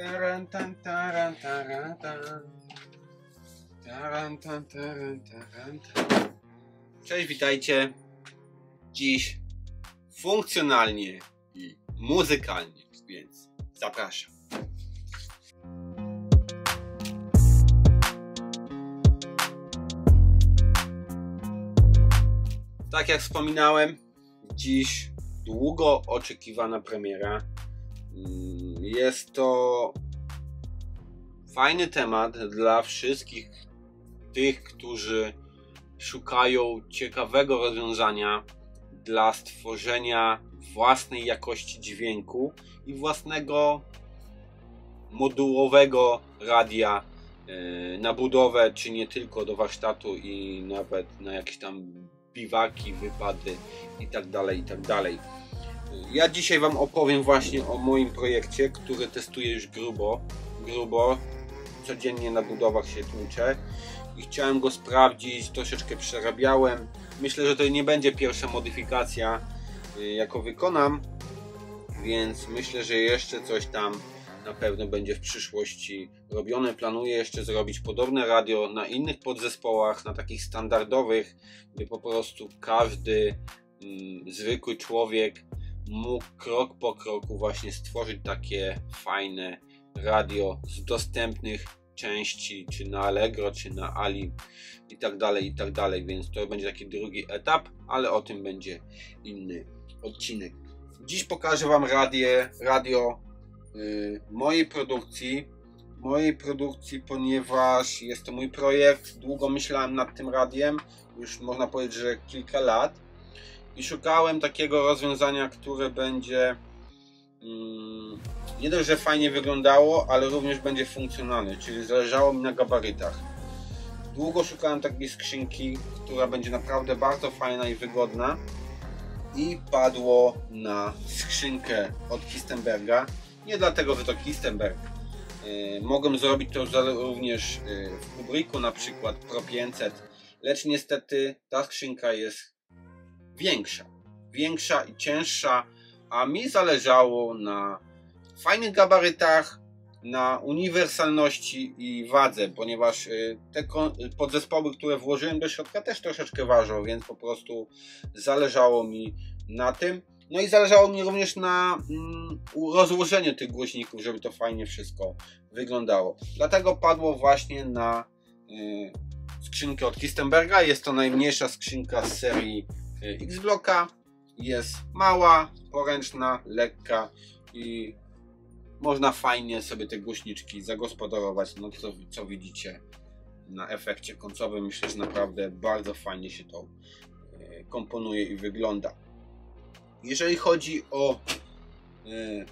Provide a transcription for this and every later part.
Taran, taran, taran, tan. Cześć, witajcie. Dziś funkcjonalnie i muzykalnie, więc zapraszam. Tak jak wspominałem, dziś długo oczekiwana premiera. Jest to fajny temat dla wszystkich tych, którzy szukają ciekawego rozwiązania dla stworzenia własnej jakości dźwięku i własnego modułowego radia e, na budowę, czy nie tylko do warsztatu i nawet na jakieś tam biwaki, wypady i tak Ja dzisiaj Wam opowiem właśnie o moim projekcie, który testuję już grubo, grubo. Codziennie na budowach się tłuczę i chciałem go sprawdzić, troszeczkę przerabiałem. Myślę, że to nie będzie pierwsza modyfikacja, y, jaką wykonam, więc myślę, że jeszcze coś tam na pewno będzie w przyszłości robione. Planuję jeszcze zrobić podobne radio na innych podzespołach, na takich standardowych, by po prostu każdy mm, zwykły człowiek mógł krok po kroku właśnie stworzyć takie fajne radio z dostępnych części, czy na Allegro, czy na Ali i tak dalej, i tak dalej, więc to będzie taki drugi etap, ale o tym będzie inny odcinek. Dziś pokażę Wam radio, radio y, mojej produkcji, mojej produkcji, ponieważ jest to mój projekt, długo myślałem nad tym radiem, już można powiedzieć, że kilka lat i szukałem takiego rozwiązania, które będzie mm, nie dość, że fajnie wyglądało, ale również będzie funkcjonalne, czyli zależało mi na gabarytach. Długo szukałem takiej skrzynki, która będzie naprawdę bardzo fajna i wygodna i padło na skrzynkę od Kistenberga. Nie dlatego, że to Kistenberg. Yy, mogłem zrobić to również yy, w Kubricku, na przykład Pro 500, lecz niestety ta skrzynka jest większa. Większa i cięższa, a mi zależało na fajnych gabarytach, na uniwersalności i wadze, ponieważ y, te ko- podzespoły, które włożyłem do środka też troszeczkę ważą, więc po prostu zależało mi na tym. No i zależało mi również na mm, rozłożeniu tych głośników, żeby to fajnie wszystko wyglądało. Dlatego padło właśnie na y, skrzynkę od Kistenberga. Jest to najmniejsza skrzynka z serii y, X-Blocka. Jest mała, poręczna, lekka i można fajnie sobie te głośniczki zagospodarować. No co, co widzicie na efekcie końcowym. Myślę, że naprawdę bardzo fajnie się to y, komponuje i wygląda. Jeżeli chodzi o y,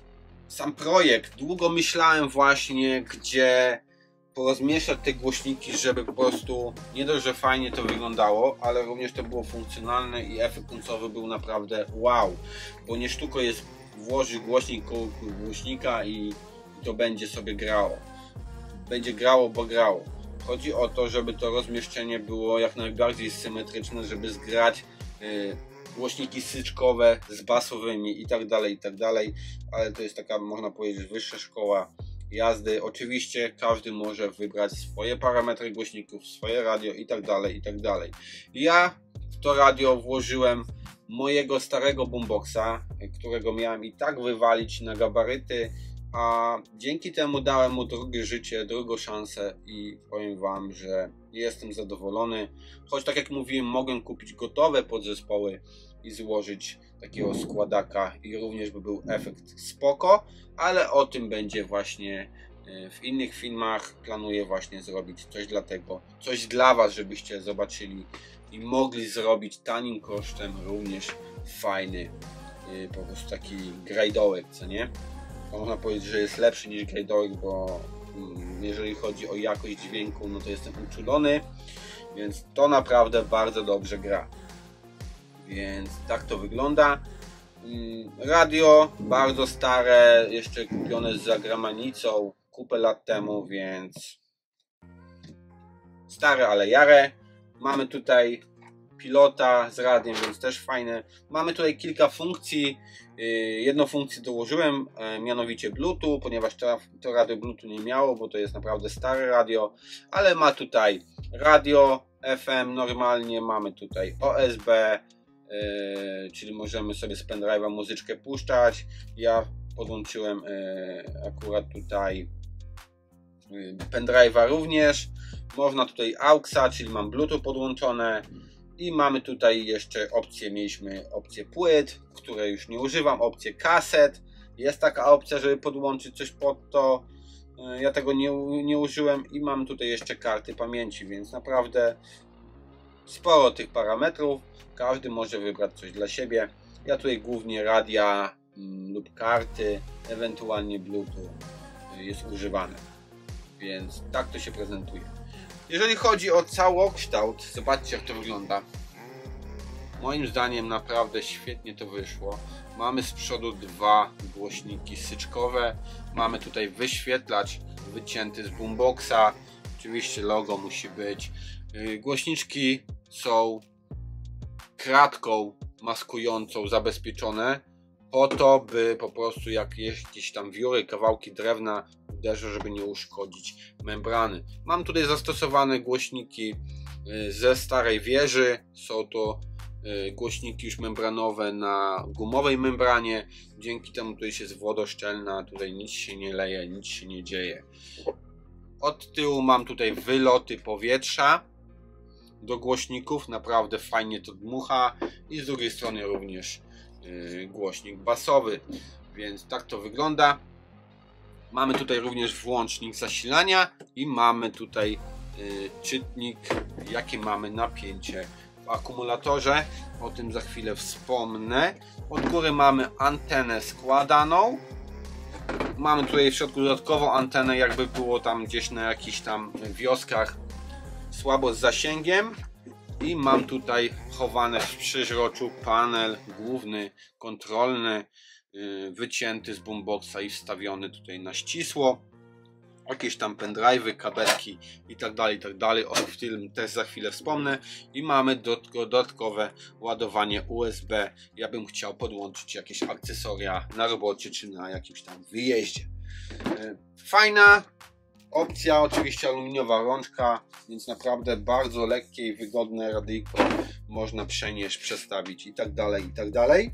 sam projekt, długo myślałem właśnie, gdzie porozmieszać te głośniki, żeby po prostu nie dość, że fajnie to wyglądało, ale również to było funkcjonalne i efekt końcowy był naprawdę wow, bo nie sztuko jest włożyć głośnik koło głośnika i to będzie sobie grało. Będzie grało, bo grało. Chodzi o to, żeby to rozmieszczenie było jak najbardziej symetryczne, żeby zgrać y, głośniki syczkowe z basowymi i tak dalej, i tak dalej, ale to jest taka, można powiedzieć, wyższa szkoła jazdy. Oczywiście każdy może wybrać swoje parametry głośników, swoje radio i tak dalej, i tak. Ja w to radio włożyłem mojego starego boomboxa, którego miałem i tak wywalić na gabaryty, a dzięki temu dałem mu drugie życie, drugą szansę i powiem Wam, że jestem zadowolony. Choć tak jak mówiłem, mogłem kupić gotowe podzespoły i złożyć takiego składaka i również by był efekt spoko, ale o tym będzie właśnie e, w innych filmach. Planuję właśnie zrobić coś dla tego, coś dla Was, żebyście zobaczyli i mogli zrobić tanim kosztem również fajny e, po prostu taki grajdołek, co nie? To można powiedzieć, że jest lepszy niż grajdołek, bo mm, jeżeli chodzi o jakość dźwięku, no to jestem uczulony, więc to naprawdę bardzo dobrze gra. Więc tak to wygląda. Mm, Radio bardzo stare, jeszcze kupione z zagramanicą kupę lat temu, więc stare, ale jare. Mamy tutaj pilota z radiem, więc też fajne. Mamy tutaj kilka funkcji. Y, jedną funkcję dołożyłem, e, mianowicie Bluetooth, ponieważ to, radio Bluetooth nie miało, bo to jest naprawdę stare radio, ale ma tutaj radio FM normalnie, mamy tutaj OSB, czyli możemy sobie z pendrive'a muzyczkę puszczać. Ja podłączyłem e, akurat tutaj pendrive'a również. Można tutaj AUXa, czyli mam Bluetooth podłączone i mamy tutaj jeszcze opcję, mieliśmy opcję płyt, której już nie używam, opcję kaset. Jest taka opcja, żeby podłączyć coś pod to. Ja tego nie, nie użyłem i mam tutaj jeszcze karty pamięci, więc naprawdę sporo tych parametrów. Każdy może wybrać coś dla siebie. Ja tutaj głównie radia mm, lub karty, ewentualnie Bluetooth e, jest używane. Więc tak to się prezentuje. Jeżeli chodzi o całokształt, zobaczcie jak to wygląda. Moim zdaniem naprawdę świetnie to wyszło. Mamy z przodu dwa głośniki syczkowe. Mamy tutaj wyświetlacz wycięty z boomboxa. Oczywiście logo musi być. Y, głośniczki są kratką maskującą zabezpieczone po to, by po prostu jak jakieś tam wióry, kawałki drewna uderzą, żeby nie uszkodzić membrany. Mam tutaj zastosowane głośniki y, ze starej wieży. Są to y, głośniki już membranowe na gumowej membranie. Dzięki temu tutaj jest wodoszczelna, tutaj nic się nie leje, nic się nie dzieje. Od tyłu mam tutaj wyloty powietrza do głośników, naprawdę fajnie to dmucha i z drugiej strony również Y, głośnik basowy. Więc tak to wygląda. Mamy tutaj również włącznik zasilania i mamy tutaj y, czytnik, jakie mamy napięcie w akumulatorze. O tym za chwilę wspomnę. Od góry mamy antenę składaną. Mamy tutaj w środku dodatkową antenę, jakby było tam gdzieś na jakichś tam wioskach słabo z zasięgiem i mam tutaj chowane w przyżroczu panel główny, kontrolny, y, wycięty z boomboxa i wstawiony tutaj na ścisło. Jakieś tam pendrive'y, kabelki i tak dalej, i tak dalej. O tym też za chwilę wspomnę. I mamy dodatkowe ładowanie USB. Ja bym chciał podłączyć jakieś akcesoria na robocie czy na jakimś tam wyjeździe. Y, fajna, Opcja oczywiście aluminiowa rączka, więc naprawdę bardzo lekkie i wygodne radyjko można przenieść, przestawić i tak dalej, i tak dalej.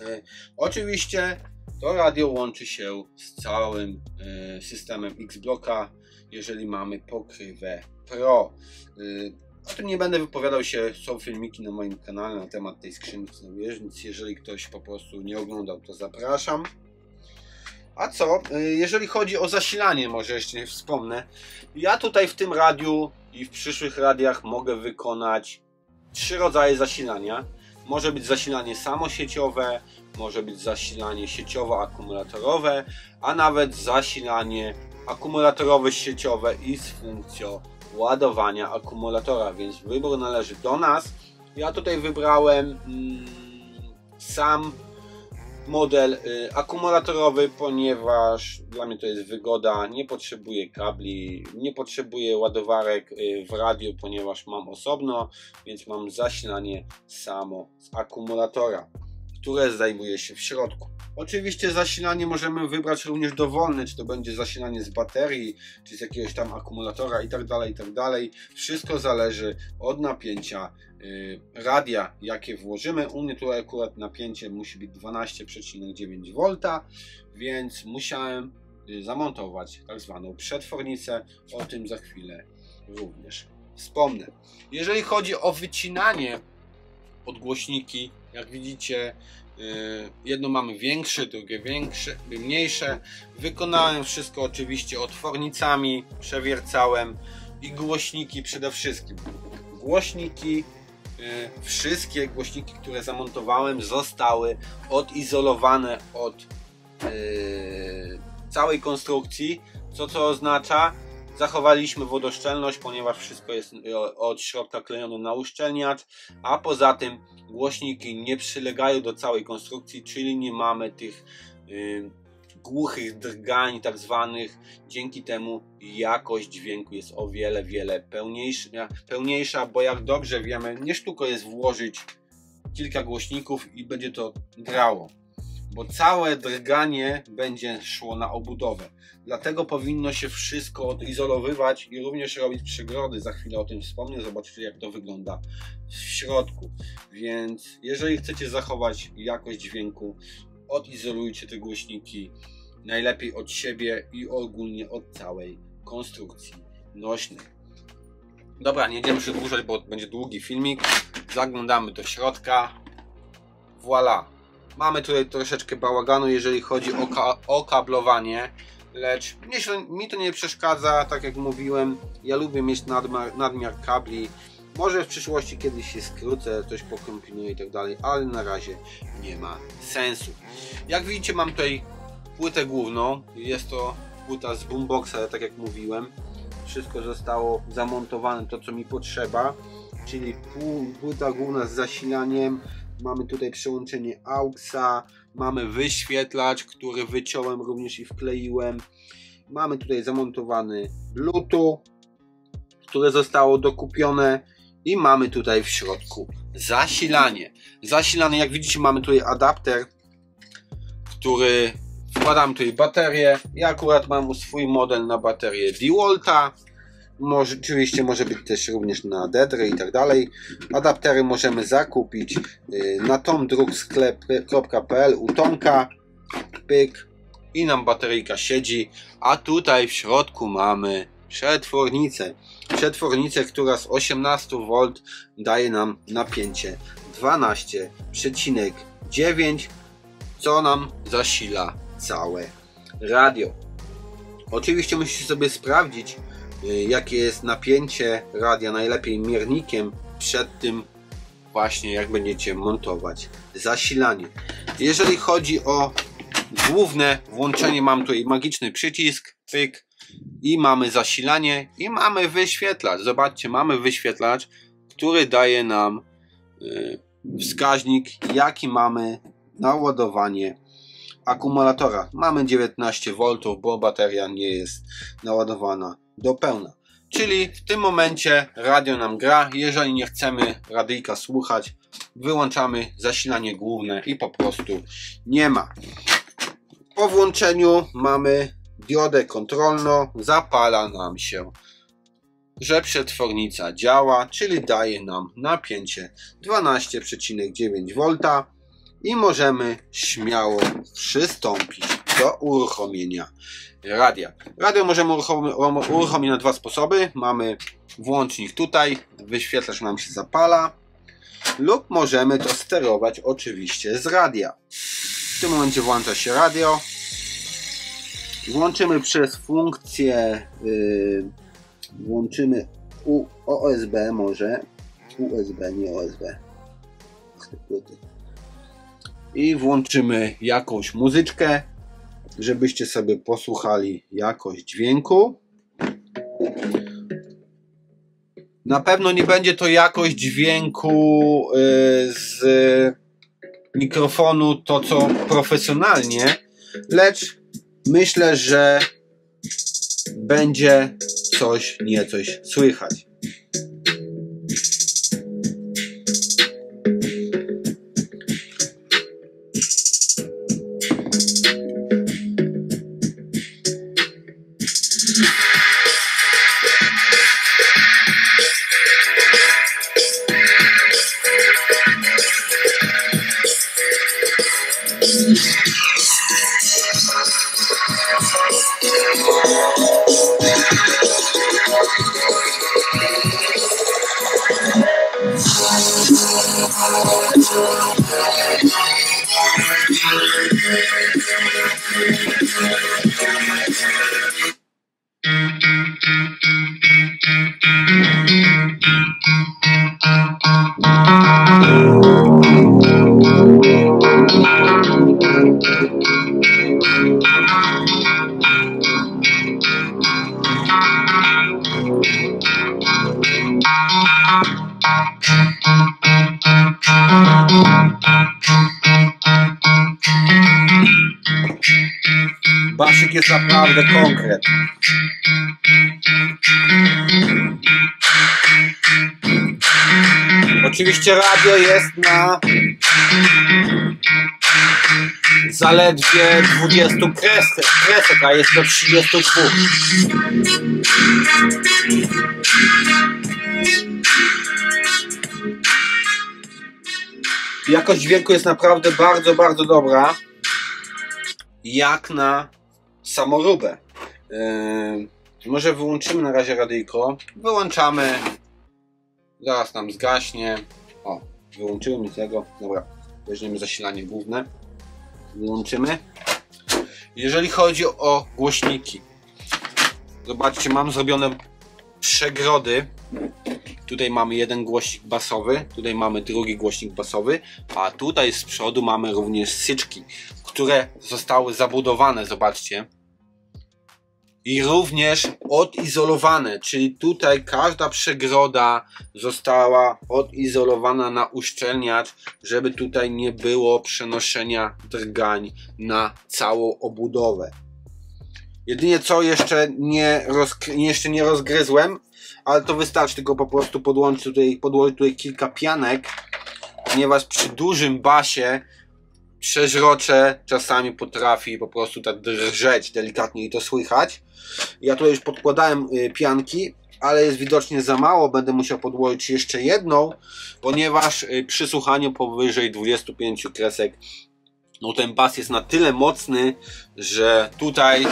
E, oczywiście to radio łączy się z całym e, systemem X-Blocka, jeżeli mamy pokrywę Pro. E, o tym nie będę wypowiadał się, są filmiki na moim kanale na temat tej skrzynki, więc jeżeli ktoś po prostu nie oglądał, to zapraszam. A co, y, jeżeli chodzi o zasilanie, może jeszcze wspomnę. Ja tutaj w tym radiu i w przyszłych radiach mogę wykonać trzy rodzaje zasilania. Może być zasilanie samosieciowe, może być zasilanie sieciowo-akumulatorowe, a nawet zasilanie akumulatorowe sieciowe i z funkcją ładowania akumulatora, więc wybór należy do nas. Ja tutaj wybrałem mm, sam model y, akumulatorowy, ponieważ dla mnie to jest wygoda, nie potrzebuję kabli, nie potrzebuję ładowarek y, w radiu, ponieważ mam osobno, więc mam zasilanie samo z akumulatora, które znajduje się w środku. Oczywiście zasilanie możemy wybrać również dowolne, czy to będzie zasilanie z baterii, czy z jakiegoś tam akumulatora i tak dalej, i tak. Wszystko zależy od napięcia y, radia, jakie włożymy. U mnie tutaj akurat napięcie musi być 12,9 V, więc musiałem y, zamontować tak zwaną przetwornicę. O tym za chwilę również wspomnę. Jeżeli chodzi o wycinanie odgłośniki, jak widzicie, Y, jedno mamy większe, drugie większe, mniejsze. Wykonałem wszystko oczywiście otwornicami, przewiercałem i głośniki przede wszystkim. Głośniki, y, wszystkie głośniki, które zamontowałem zostały odizolowane od y, całej konstrukcji, co co oznacza, Zachowaliśmy wodoszczelność, ponieważ wszystko jest od środka klejone na uszczelniacz, a poza tym głośniki nie przylegają do całej konstrukcji, czyli nie mamy tych yy, głuchych drgań tak zwanych. Dzięki temu jakość dźwięku jest o wiele, wiele pełniejsza, pełniejsza bo jak dobrze wiemy, nie sztuko jest włożyć kilka głośników i będzie to grało bo całe drganie będzie szło na obudowę. Dlatego powinno się wszystko odizolowywać i również robić przegrody. Za chwilę o tym wspomnę, zobaczycie jak to wygląda w środku. Więc jeżeli chcecie zachować jakość dźwięku, odizolujcie te głośniki najlepiej od siebie i ogólnie od całej konstrukcji nośnej. Dobra, nie będziemy przedłużać, bo będzie długi filmik. Zaglądamy do środka. Voilà Mamy tutaj troszeczkę bałaganu, jeżeli chodzi o, ka o kablowanie, lecz mi to nie przeszkadza, tak jak mówiłem. Ja lubię mieć nadmiar, nadmiar kabli. Może w przyszłości kiedyś się skrócę, coś pokombinuję i tak dalej, ale na razie nie ma sensu. Jak widzicie, mam tutaj płytę główną. Jest to płyta z boomboxa, tak jak mówiłem. Wszystko zostało zamontowane, to co mi potrzeba, czyli płyta główna z zasilaniem, Mamy tutaj przełączenie AUXa, mamy wyświetlacz, który wyciąłem również i wkleiłem. Mamy tutaj zamontowany Bluetooth, które zostało dokupione i mamy tutaj w środku zasilanie. Zasilanie, jak widzicie, mamy tutaj adapter, który wkładam tutaj baterię. Ja akurat mam swój model na baterię DeWalta może, oczywiście może być też również na Dedry i tak dalej. Adaptery możemy zakupić y, na tomdrugsklep.pl u Tomka. Pyk. I nam bateryjka siedzi. A tutaj w środku mamy przetwornicę. Przetwornicę, która z 18V daje nam napięcie 12,9 co nam zasila całe radio. Oczywiście musicie sobie sprawdzić, jakie jest napięcie radia, najlepiej miernikiem przed tym właśnie jak będziecie montować zasilanie. Jeżeli chodzi o główne włączenie, mam tutaj magiczny przycisk, pyk i mamy zasilanie i mamy wyświetlacz. Zobaczcie, mamy wyświetlacz, który daje nam y, wskaźnik, jaki mamy naładowanie akumulatora. Mamy 19V, bo bateria nie jest naładowana do pełna. Czyli w tym momencie radio nam gra. Jeżeli nie chcemy radyjka słuchać, wyłączamy zasilanie główne i po prostu nie ma. Po włączeniu mamy diodę kontrolną. Zapala nam się, że przetwornica działa, czyli daje nam napięcie 12,9V i możemy śmiało przystąpić do uruchomienia radia. Radio możemy uruchomić na dwa sposoby. Mamy włącznik tutaj, wyświetlacz nam się zapala lub możemy to sterować oczywiście z radia. W tym momencie włącza się radio. Włączymy przez funkcję yy, włączymy U, OSB może USB, nie OSB i włączymy jakąś muzyczkę żebyście sobie posłuchali jakość dźwięku. Na pewno nie będzie to jakość dźwięku y, z mikrofonu to co profesjonalnie, lecz myślę, że będzie coś niecoś słychać. Jesus. Basik jest naprawdę konkret. Oczywiście radio jest na zaledwie 20 kresek, kresek a jest to 32. Jakość dźwięku jest naprawdę bardzo, bardzo dobra. Jak na samoróbę. Yy, może wyłączymy na razie radyjko. Wyłączamy. Zaraz nam zgaśnie. O, wyłączymy tego. Dobra, weźmiemy zasilanie główne. Wyłączymy. Jeżeli chodzi o głośniki. Zobaczcie, mam zrobione przegrody Tutaj mamy jeden głośnik basowy, tutaj mamy drugi głośnik basowy, a tutaj z przodu mamy również syczki, które zostały zabudowane, zobaczcie. I również odizolowane, czyli tutaj każda przegroda została odizolowana na uszczelniacz, żeby tutaj nie było przenoszenia drgań na całą obudowę. Jedynie co jeszcze nie, jeszcze nie rozgryzłem, ale to wystarczy tylko po prostu podłączyć tutaj, podłożyć tutaj kilka pianek, ponieważ przy dużym basie przeźrocze czasami potrafi po prostu tak drżeć delikatnie i to słychać. Ja tutaj już podkładałem y, pianki, ale jest widocznie za mało, będę musiał podłożyć jeszcze jedną, ponieważ y, przy słuchaniu powyżej 25 kresek no ten bas jest na tyle mocny, że tutaj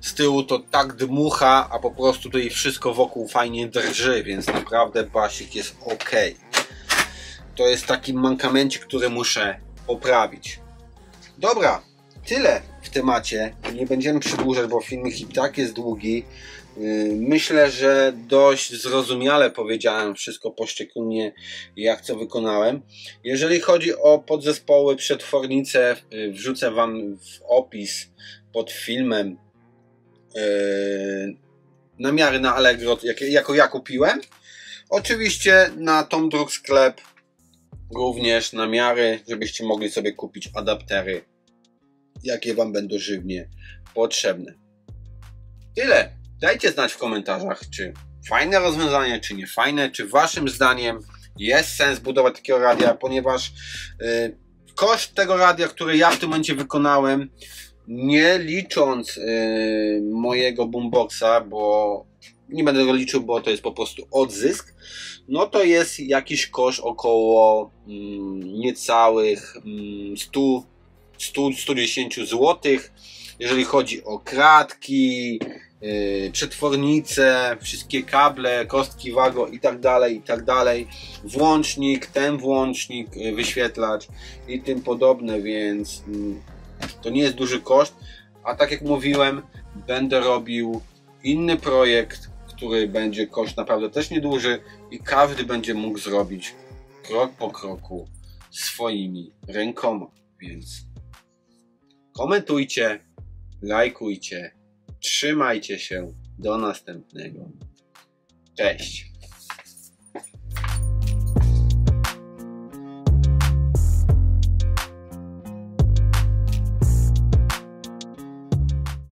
z tyłu to tak dmucha, a po prostu tutaj wszystko wokół fajnie drży, więc naprawdę basik jest ok. To jest taki mankamencik, który muszę poprawić. Dobra, tyle w temacie. Nie będziemy przedłużać, bo filmik i tak jest długi. Yy, myślę, że dość zrozumiale powiedziałem wszystko poszczególnie, jak co wykonałem. Jeżeli chodzi o podzespoły, przetwornice, wrzucę Wam w opis pod filmem yy, namiary na Allegro, jak, jako ja kupiłem. Oczywiście na Tom Druk sklep również namiary, żebyście mogli sobie kupić adaptery, jakie Wam będą żywnie potrzebne. Tyle. Dajcie znać w komentarzach, czy fajne rozwiązanie, czy nie fajne, czy Waszym zdaniem jest sens budować takiego radia, ponieważ yy, koszt tego radia, który ja w tym momencie wykonałem, nie licząc yy, mojego boomboxa, bo nie będę go liczył, bo to jest po prostu odzysk, no to jest jakiś koszt około mm, niecałych mm, 100, 100 110 zł. Jeżeli chodzi o kratki, yy, przetwornice, wszystkie kable, kostki wago i tak dalej, i tak dalej, włącznik, ten włącznik, yy, wyświetlacz i tym podobne, więc yy, to nie jest duży koszt, a tak jak mówiłem, będę robił inny projekt, który będzie koszt naprawdę też nieduży i każdy będzie mógł zrobić krok po kroku swoimi rękoma, więc komentujcie, lajkujcie, trzymajcie się, do następnego. Cześć!